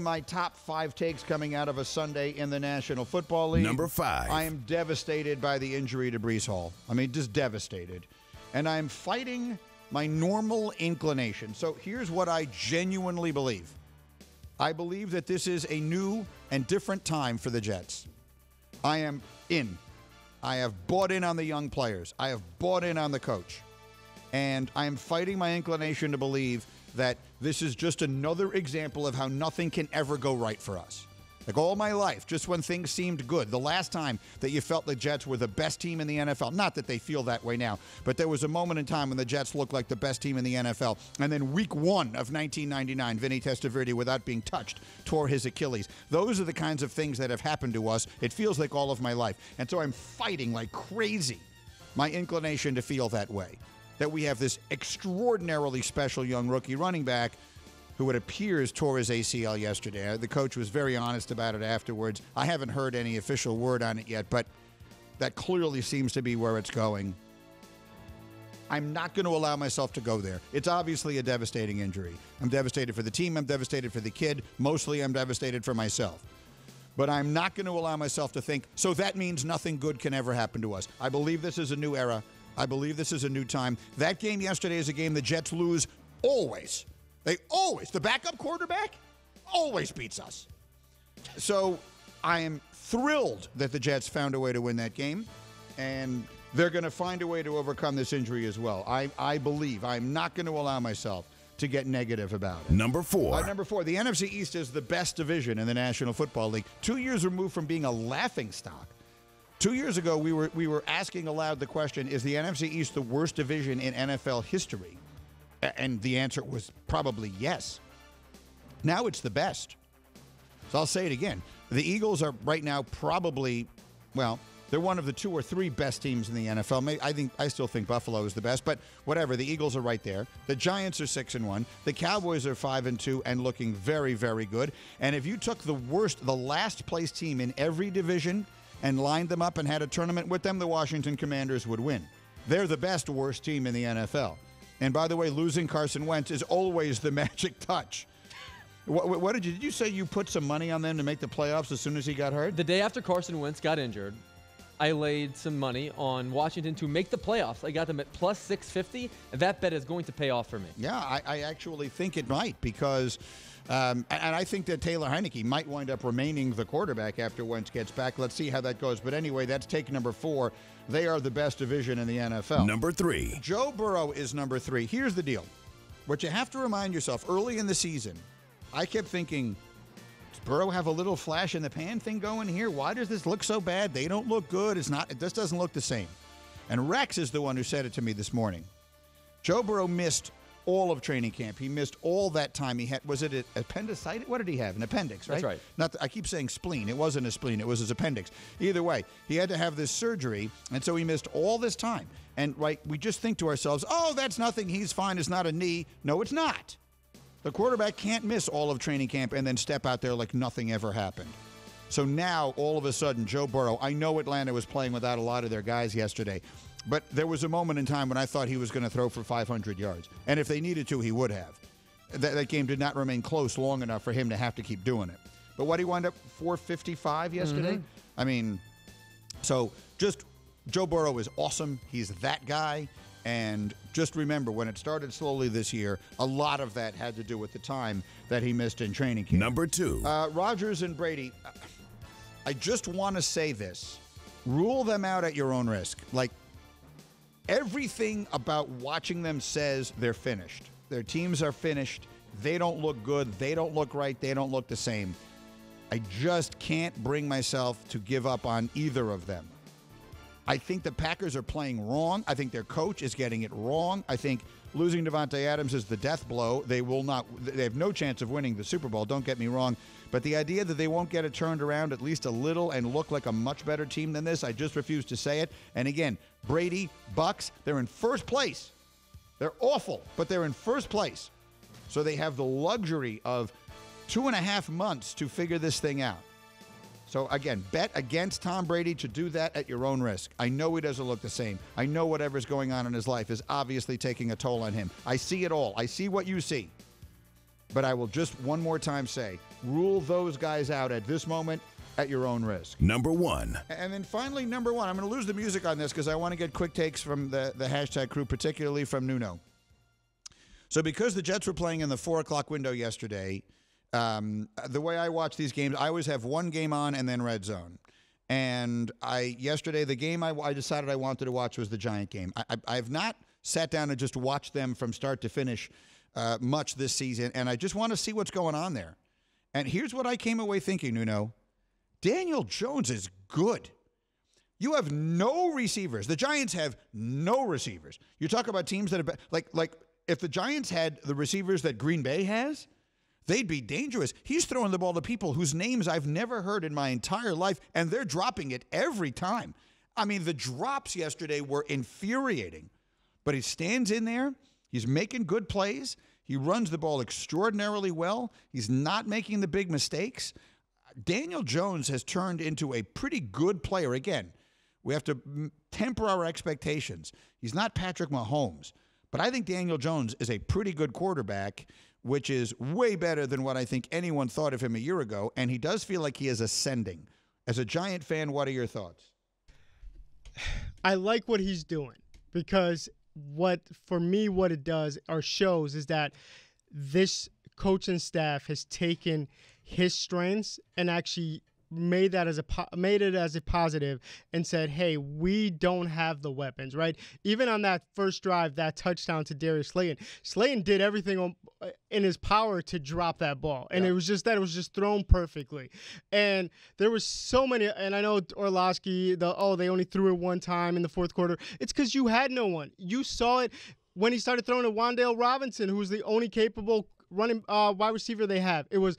my top five takes coming out of a Sunday in the National Football League. Number five. I am devastated by the injury to Breece Hall. I mean, just devastated. And I'm fighting my normal inclination. So here's what I genuinely believe I believe that this is a new and different time for the Jets. I am in. I have bought in on the young players, I have bought in on the coach. And I am fighting my inclination to believe that this is just another example of how nothing can ever go right for us. Like all my life, just when things seemed good, the last time that you felt the Jets were the best team in the NFL, not that they feel that way now, but there was a moment in time when the Jets looked like the best team in the NFL. And then week one of 1999, Vinny Testaverde, without being touched, tore his Achilles. Those are the kinds of things that have happened to us. It feels like all of my life. And so I'm fighting like crazy my inclination to feel that way that we have this extraordinarily special young rookie running back who it appears tore his ACL yesterday. The coach was very honest about it afterwards. I haven't heard any official word on it yet, but that clearly seems to be where it's going. I'm not going to allow myself to go there. It's obviously a devastating injury. I'm devastated for the team, I'm devastated for the kid, mostly I'm devastated for myself. But I'm not going to allow myself to think, so that means nothing good can ever happen to us. I believe this is a new era. I believe this is a new time. That game yesterday is a game the Jets lose always. They always, the backup quarterback always beats us. So I am thrilled that the Jets found a way to win that game, and they're going to find a way to overcome this injury as well. I, I believe. I'm not going to allow myself to get negative about it. Number four. Uh, number four, the NFC East is the best division in the National Football League. Two years removed from being a laughing stock. Two years ago, we were we were asking aloud the question: Is the NFC East the worst division in NFL history? And the answer was probably yes. Now it's the best. So I'll say it again: the Eagles are right now probably, well, they're one of the two or three best teams in the NFL. I think I still think Buffalo is the best, but whatever. The Eagles are right there. The Giants are six and one. The Cowboys are five and two and looking very, very good. And if you took the worst, the last place team in every division and lined them up and had a tournament with them, the Washington Commanders would win. They're the best worst team in the NFL. And by the way, losing Carson Wentz is always the magic touch. What, what did you did you say? You put some money on them to make the playoffs as soon as he got hurt? The day after Carson Wentz got injured, I laid some money on Washington to make the playoffs. I got them at plus 650, and that bet is going to pay off for me. Yeah, I, I actually think it might because, um, and and I think that Taylor Heinicke might wind up remaining the quarterback after Wentz gets back. Let's see how that goes. But anyway, that's take number four. They are the best division in the NFL. Number three. Joe Burrow is number three. Here's the deal. What you have to remind yourself early in the season, I kept thinking, does Burrow have a little flash in the pan thing going here? Why does this look so bad? They don't look good. It's not. It just doesn't look the same. And Rex is the one who said it to me this morning. Joe Burrow missed all of training camp. He missed all that time. He had was it an appendicitis? What did he have? An appendix, right? That's right. Not the, I keep saying spleen. It wasn't a spleen. It was his appendix. Either way, he had to have this surgery, and so he missed all this time. And right, we just think to ourselves, "Oh, that's nothing. He's fine. It's not a knee." No, it's not. The quarterback can't miss all of training camp and then step out there like nothing ever happened. So now, all of a sudden, Joe Burrow, I know Atlanta was playing without a lot of their guys yesterday, but there was a moment in time when I thought he was going to throw for 500 yards. And if they needed to, he would have. That, that game did not remain close long enough for him to have to keep doing it. But what he wound up 455 yesterday? Mm-hmm. I mean, so just Joe Burrow is awesome. He's that guy. And just remember, when it started slowly this year, a lot of that had to do with the time that he missed in training camp. Number two. Uh, Rodgers and Brady, I just want to say this rule them out at your own risk. Like, everything about watching them says they're finished. Their teams are finished. They don't look good. They don't look right. They don't look the same. I just can't bring myself to give up on either of them. I think the Packers are playing wrong. I think their coach is getting it wrong. I think losing Davante Adams is the death blow. They will not. They have no chance of winning the Super Bowl. Don't get me wrong, but the idea that they won't get it turned around at least a little and look like a much better team than this, I just refuse to say it. And again, Brady, Bucks, they're in first place. They're awful, but they're in first place. So they have the luxury of two and a half months to figure this thing out. So again, bet against Tom Brady to do that at your own risk. I know he doesn't look the same. I know whatever's going on in his life is obviously taking a toll on him. I see it all. I see what you see. But I will just one more time say Rule those guys out at this moment at your own risk. Number one. And then finally, number one, I'm going to lose the music on this because I want to get quick takes from the, the hashtag crew, particularly from Nuno. So, because the Jets were playing in the four o'clock window yesterday, um, the way I watch these games, I always have one game on and then red zone. And I yesterday, the game I, I decided I wanted to watch was the Giant game. I, I, have not sat down and just watched them from start to finish uh, much this season, and I just want to see what's going on there. And here's what I came away thinking, Nuno. Daniel Jones is good. You have no receivers. The Giants have no receivers. You talk about teams that have like like if the Giants had the receivers that Green Bay has, they'd be dangerous. He's throwing the ball to people whose names I've never heard in my entire life, and they're dropping it every time. I mean, the drops yesterday were infuriating, but he stands in there. He's making good plays. He runs the ball extraordinarily well. He's not making the big mistakes. Daniel Jones has turned into a pretty good player. Again, we have to temper our expectations. He's not Patrick Mahomes, but I think Daniel Jones is a pretty good quarterback, which is way better than what I think anyone thought of him a year ago. And he does feel like he is ascending. As a Giant fan, what are your thoughts? I like what he's doing because what for me what it does or shows is that this coaching staff has taken his strengths and actually made that as a po- made it as a positive and said, "Hey, we don't have the weapons." Right? Even on that first drive, that touchdown to Darius Slayton, Slayton did everything on, in his power to drop that ball, and yeah. it was just that it was just thrown perfectly. And there was so many. And I know Orlovsky, the oh, they only threw it one time in the fourth quarter. It's because you had no one. You saw it when he started throwing to Wan'Dale Robinson, who was the only capable running uh, wide receiver they have. It was